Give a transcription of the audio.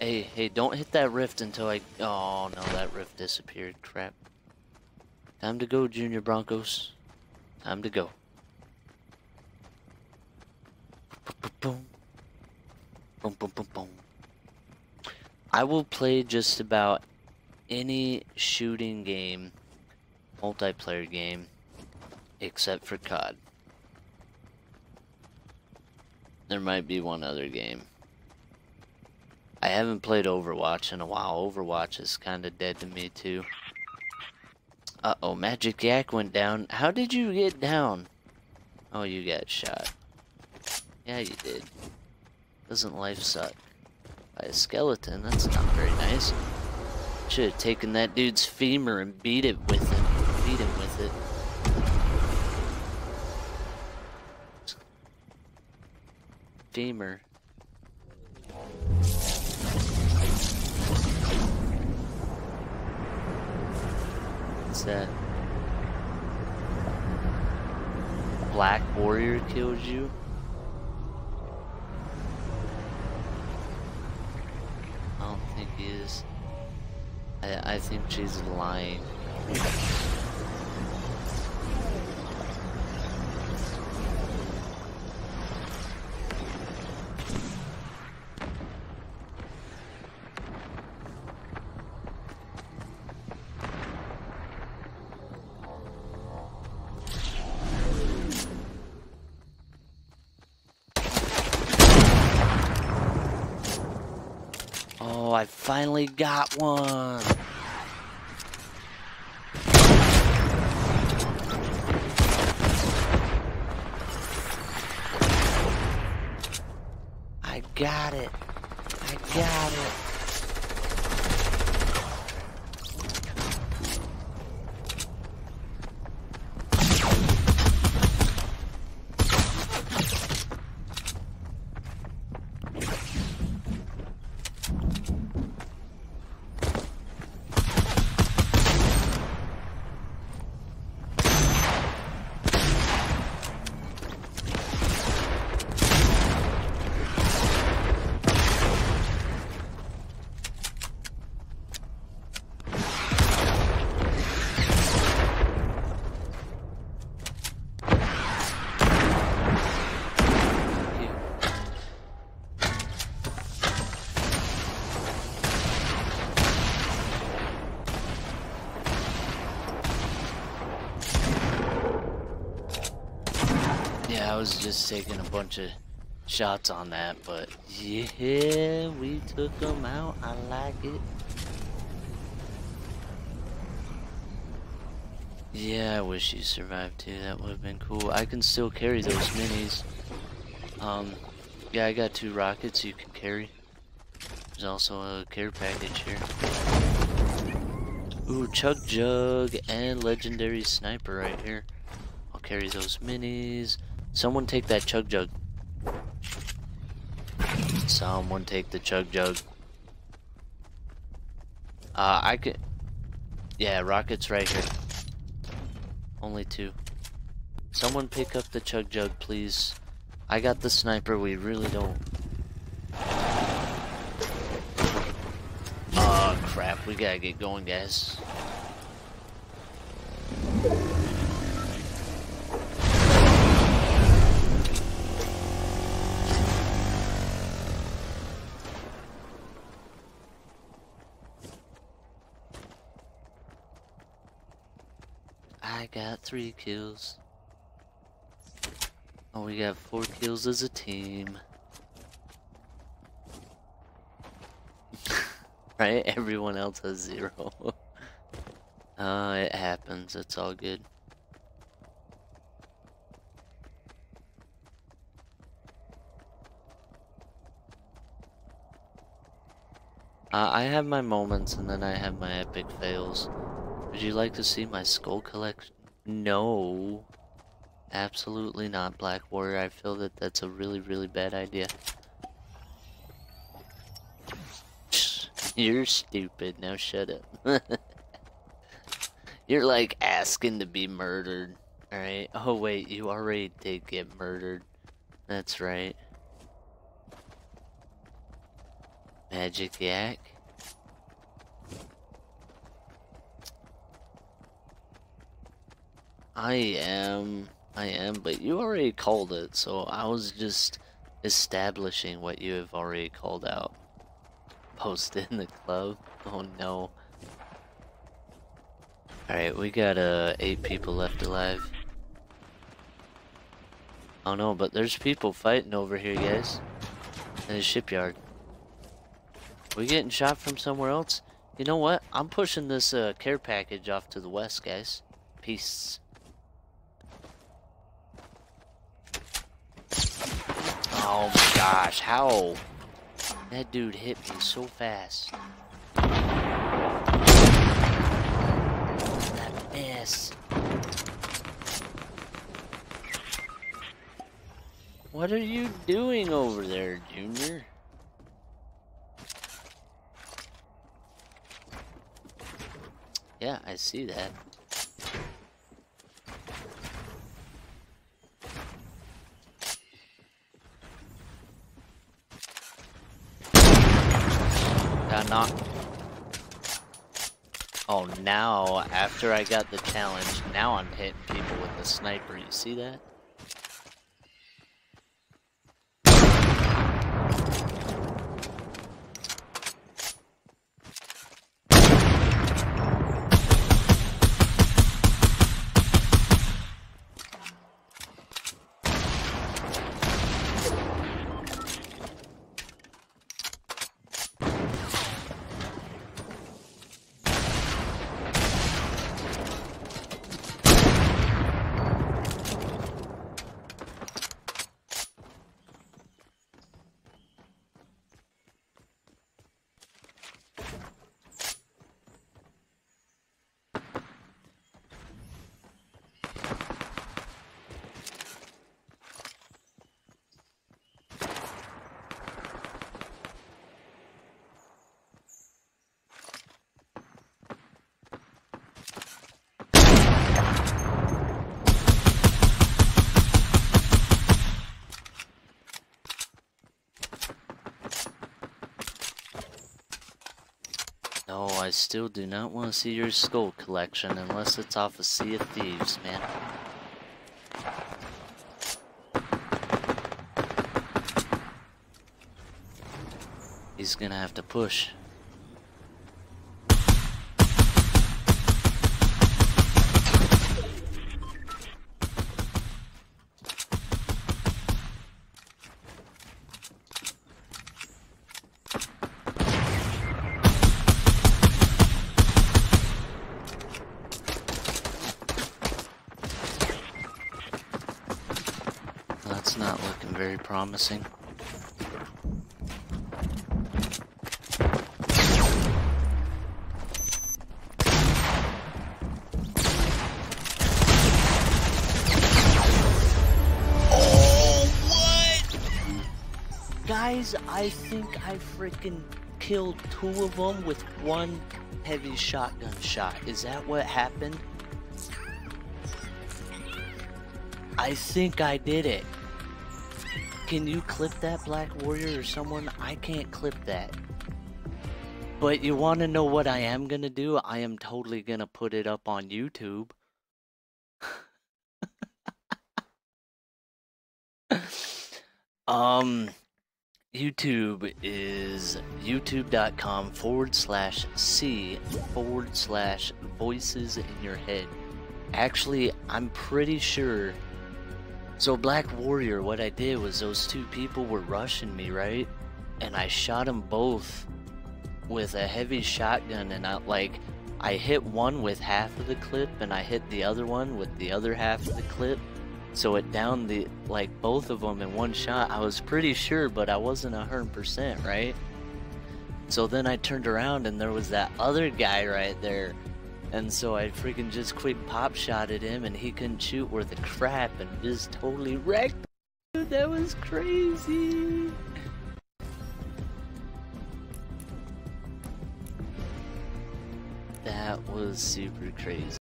Hey, hey, don't hit that rift until I... Oh, no, that rift disappeared. Crap. Time to go, Junior Broncos. Time to go. Boom. Boom, boom, boom, boom. I will play just about any shooting game, multiplayer game, except for COD. There might be one other game. I haven't played Overwatch in a while. Overwatch is kind of dead to me too. Uh-oh, Magic Yak went down. How did you get down? Oh, you got shot. Yeah, you did. Doesn't life suck? By a skeleton, that's not very nice. Should have taken that dude's femur and beat it with it. Beat him with it. Femur. That? Black Warrior killed you? I don't think he is. I, I think she's lying. Finally got one. I got it. I got it. Yeah, I was just taking a bunch of shots on that, but yeah, we took them out. I like it. Yeah, I wish you survived too. That would have been cool. I can still carry those minis. Um, yeah, I got two rockets you can carry. There's also a care package here. Ooh, Chug Jug and Legendary Sniper right here. I'll carry those minis. Someone take that Chug Jug. Someone take the Chug Jug. Uh, I could... Yeah, rockets right here. Only two. Someone pick up the Chug Jug, please. I got the sniper, we really don't... Oh, crap, we gotta get going, guys. I got three kills. Oh, we got four kills as a team. right? Everyone else has zero. uh, it happens. It's all good. Uh, I have my moments and then I have my epic fails. Would you like to see my skull collection? No. Absolutely not, Black Warrior. I feel that that's a really, really bad idea. You're stupid. Now shut up. You're like asking to be murdered. Alright. Oh, wait. You already did get murdered. That's right. Magic Yak. I am, I am, but you already called it, so I was just establishing what you have already called out. Post in the club? Oh no. Alright, we got uh, eight people left alive. Don't know, but there's people fighting over here, guys. In the shipyard. We getting shot from somewhere else? You know what? I'm pushing this uh, care package off to the west, guys. Peace. Oh my gosh, how? That dude hit me so fast. That miss. What are you doing over there, Junior? Yeah, I see that. Knocked. Oh, now, after I got the challenge, now I'm hitting people with the sniper. You see that? No, I still do not want to see your skull collection unless it's off a Sea of Thieves, man. He's gonna have to push. not looking very promising. Guys, I think I freaking killed two of them with one heavy shotgun shot. Is that what happened? I think I did it. Can you clip that, Black Warrior, or someone? I can't clip that. But you want to know what I am going to do? I am totally going to put it up on YouTube. um, YouTube is youtube.com forward slash C forward slash voices in your head. Actually, I'm pretty sure so Black Warrior, what I did was those two people were rushing me, right? And I shot them both with a heavy shotgun and I like I hit one with half of the clip and I hit the other one with the other half of the clip. So it downed the like both of them in one shot. I was pretty sure, but I wasn't a hundred percent, right? So then I turned around and there was that other guy right there and so I freaking just quick pop shot at him and he couldn't shoot worth a crap and just totally wrecked. Dude, that was crazy. That was super crazy.